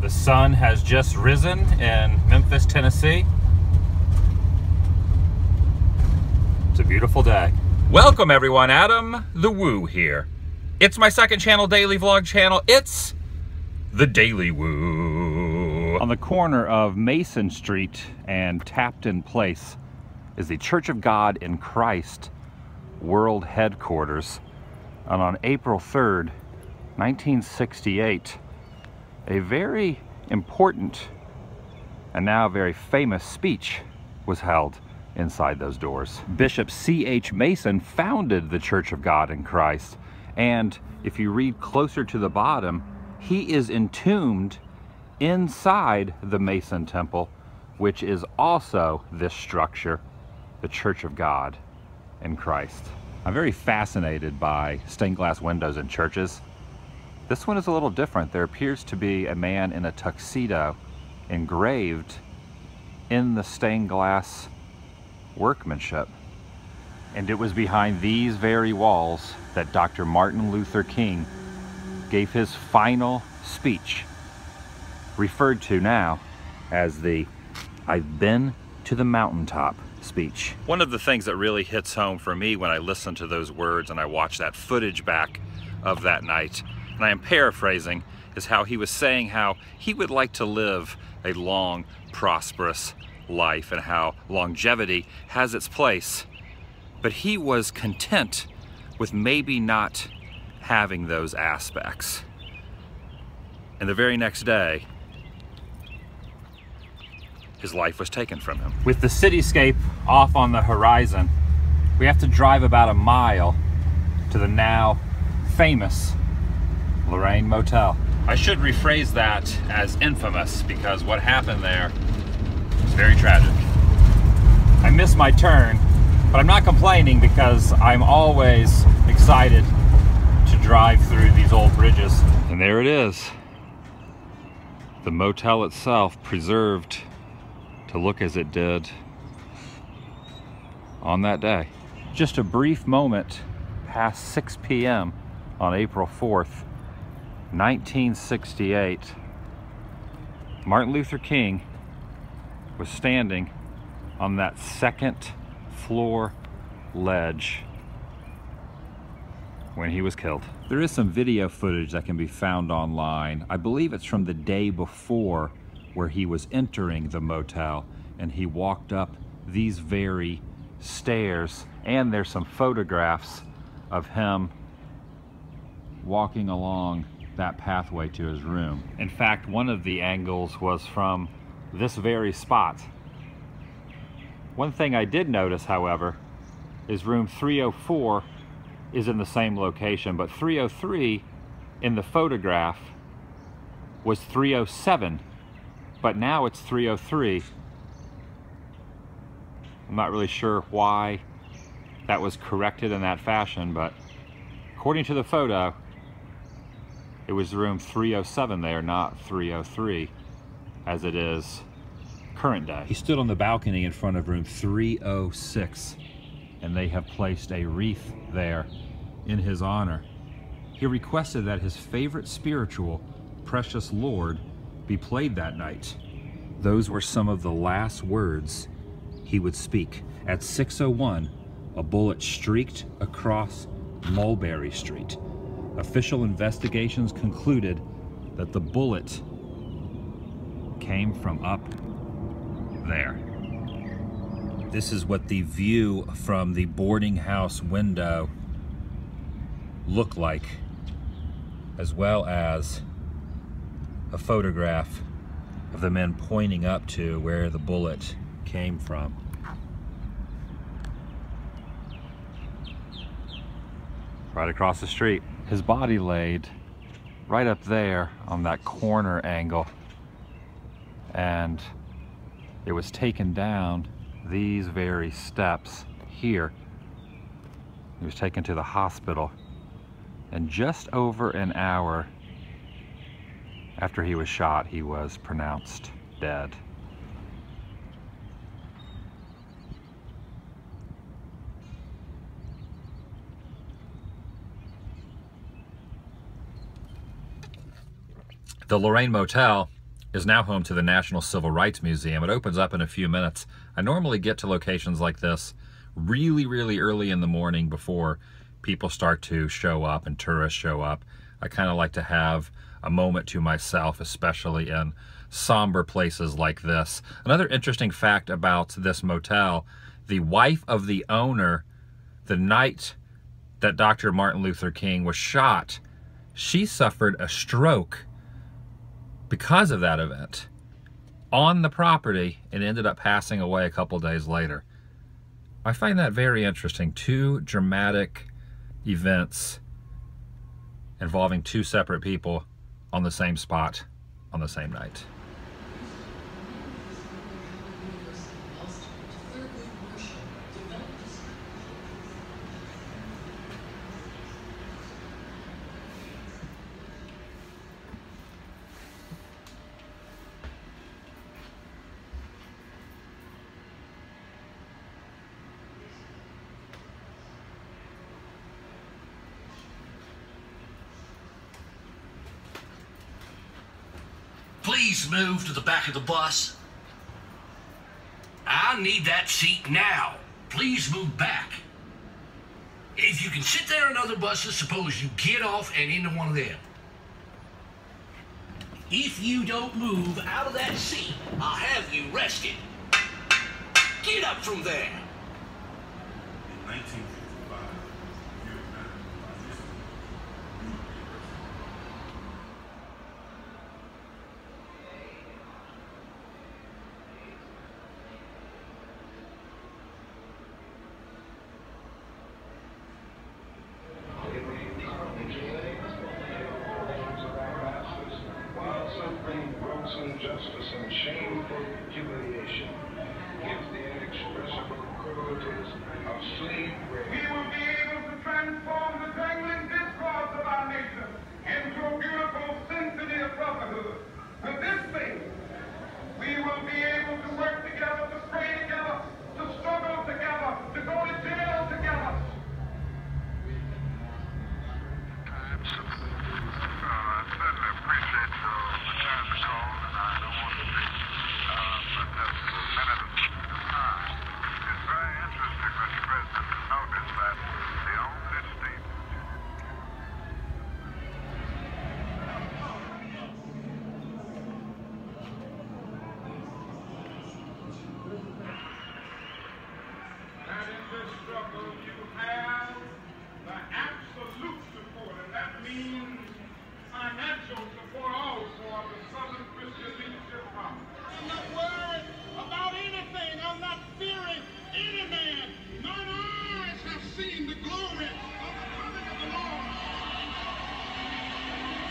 The sun has just risen in Memphis, Tennessee. It's a beautiful day. Welcome everyone, Adam the Woo here. It's my second channel, daily vlog channel. It's the Daily Woo. On the corner of Mason Street and Tapton Place is the Church of God in Christ World Headquarters. And on April 3rd, 1968, a very important and now very famous speech was held inside those doors. Bishop C.H. Mason founded the Church of God in Christ, and if you read closer to the bottom, he is entombed inside the Mason Temple, which is also this structure, the Church of God in Christ. I'm very fascinated by stained glass windows in churches. This one is a little different. There appears to be a man in a tuxedo engraved in the stained glass workmanship. And it was behind these very walls that Dr. Martin Luther King gave his final speech, referred to now as the I've been to the mountaintop speech. One of the things that really hits home for me when I listen to those words and I watch that footage back of that night and I am paraphrasing, is how he was saying how he would like to live a long, prosperous life and how longevity has its place. But he was content with maybe not having those aspects. And the very next day, his life was taken from him. With the cityscape off on the horizon, we have to drive about a mile to the now famous Lorraine Motel. I should rephrase that as infamous because what happened there was very tragic. I missed my turn, but I'm not complaining because I'm always excited to drive through these old bridges. And there it is. The motel itself preserved to look as it did on that day. Just a brief moment past 6 p.m. on April 4th, 1968, Martin Luther King was standing on that second floor ledge when he was killed. There is some video footage that can be found online. I believe it's from the day before where he was entering the motel and he walked up these very stairs and there's some photographs of him walking along that pathway to his room. In fact, one of the angles was from this very spot. One thing I did notice, however, is room 304 is in the same location, but 303 in the photograph was 307, but now it's 303. I'm not really sure why that was corrected in that fashion, but according to the photo, it was room 307 there, not 303, as it is current day. He stood on the balcony in front of room 306, and they have placed a wreath there in his honor. He requested that his favorite spiritual, Precious Lord, be played that night. Those were some of the last words he would speak. At 6.01, a bullet streaked across Mulberry Street. Official investigations concluded that the bullet came from up there. This is what the view from the boarding house window looked like, as well as a photograph of the men pointing up to where the bullet came from. Right across the street. His body laid right up there on that corner angle and it was taken down these very steps here. He was taken to the hospital and just over an hour after he was shot, he was pronounced dead. The Lorraine Motel is now home to the National Civil Rights Museum. It opens up in a few minutes. I normally get to locations like this really, really early in the morning before people start to show up and tourists show up. I kind of like to have a moment to myself, especially in somber places like this. Another interesting fact about this motel, the wife of the owner, the night that Dr. Martin Luther King was shot, she suffered a stroke because of that event on the property and ended up passing away a couple days later. I find that very interesting. Two dramatic events involving two separate people on the same spot on the same night. Please move to the back of the bus. I need that seat now. Please move back. If you can sit there in other buses, suppose you get off and into one of them. If you don't move out of that seat, I'll have you arrested. Get up from there. In 1955, you were not while suffering gross injustice and shameful humiliation, gives the inexpressible cruelties of slavery. we will be able to transform the dangling discourse of our nation into a beautiful symphony of brotherhood.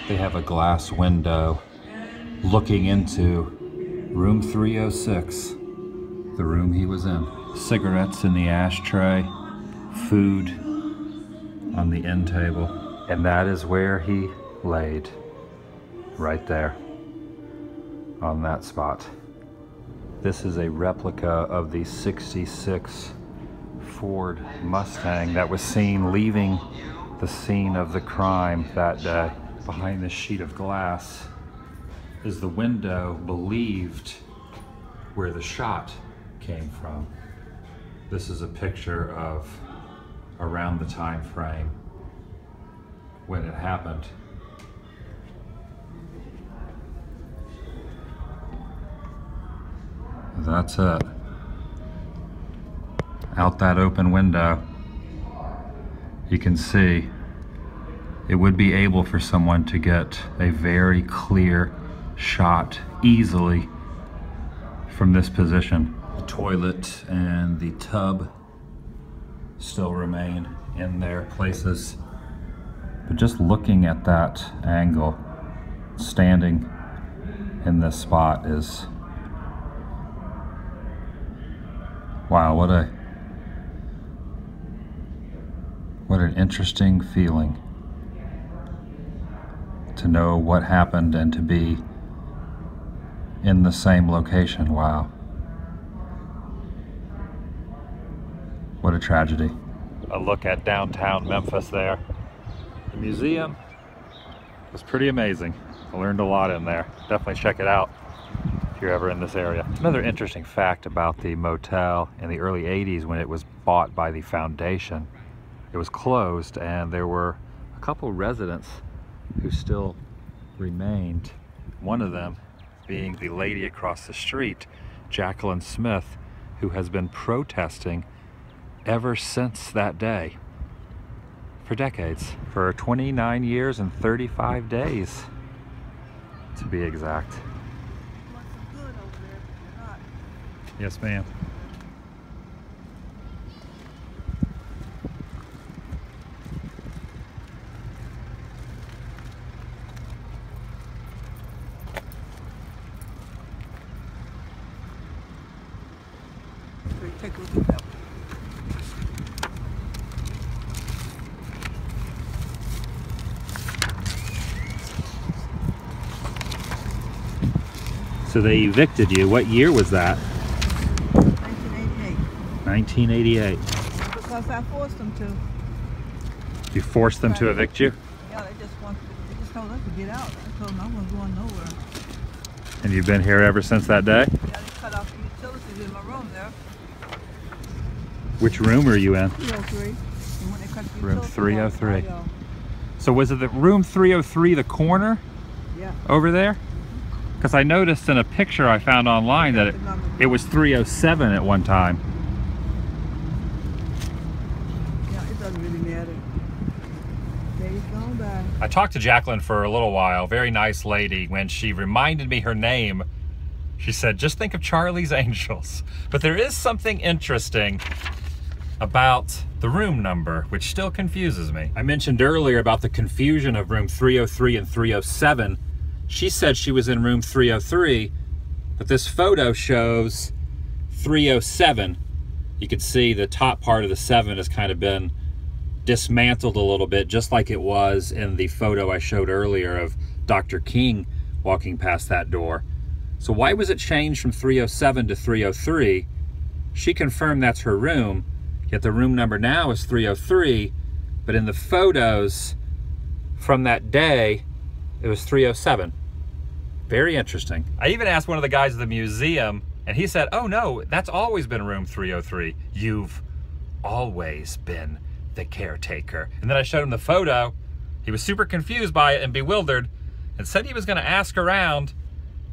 They have a glass window looking into room 306, the room he was in. Cigarettes in the ashtray, food on the end table, and that is where he laid, right there, on that spot. This is a replica of the 66 Ford Mustang that was seen leaving the scene of the crime that day. Behind this sheet of glass is the window believed where the shot came from. This is a picture of around the time frame when it happened. That's it. Out that open window, you can see it would be able for someone to get a very clear shot easily from this position. The toilet and the tub still remain in their places. But just looking at that angle, standing in this spot is wow, what a what an interesting feeling know what happened and to be in the same location. Wow. What a tragedy. A look at downtown Memphis there. The museum was pretty amazing. I learned a lot in there. Definitely check it out. if you're ever in this area. Another interesting fact about the motel in the early 80s when it was bought by the foundation, it was closed and there were a couple residents who still remained. One of them being the lady across the street, Jacqueline Smith, who has been protesting ever since that day for decades, for 29 years and 35 days to be exact. Yes, ma'am. Take a look at that. So they evicted you. What year was that? 1988. 1988. Because I forced them to. You forced them to evict you? Yeah, they just want. They just told us to get out. I told them I wasn't going nowhere. And you've been here ever since that day? Yeah, they cut off the utilities in my room there. Which room are you in? 303. And when they cut the Room 303. Uh, So was it the room 303, the corner yeah. over there? Because I noticed in a picture I found online that it, it was 307 at one time. Yeah, it doesn't really matter. Days gone by. I talked to Jacqueline for a little while, very nice lady. When she reminded me her name, she said, just think of Charlie's Angels. But there is something interesting about the room number, which still confuses me. I mentioned earlier about the confusion of room 303 and 307. She said she was in room 303, but this photo shows 307. You can see the top part of the seven has kind of been dismantled a little bit, just like it was in the photo I showed earlier of Dr. King walking past that door. So why was it changed from 307 to 303? She confirmed that's her room, yet the room number now is 303, but in the photos from that day, it was 307. Very interesting. I even asked one of the guys at the museum, and he said, oh no, that's always been room 303. You've always been the caretaker. And then I showed him the photo. He was super confused by it and bewildered and said he was going to ask around.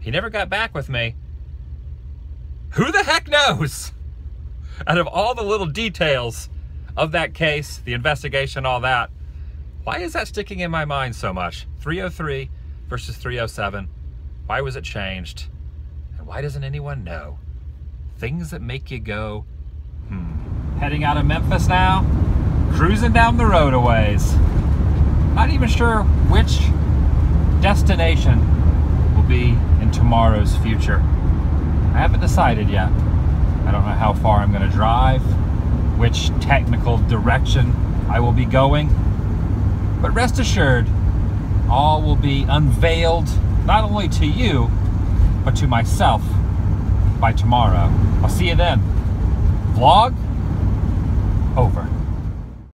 He never got back with me. Who the heck knows? Out of all the little details of that case, the investigation, all that, why is that sticking in my mind so much? 303 versus 307. Why was it changed? And why doesn't anyone know? Things that make you go, hmm. Heading out of Memphis now, cruising down the road a ways. Not even sure which destination will be in tomorrow's future. I haven't decided yet. I don't know how far I'm going to drive, which technical direction I will be going. But rest assured, all will be unveiled not only to you, but to myself by tomorrow. I'll see you then. Vlog over.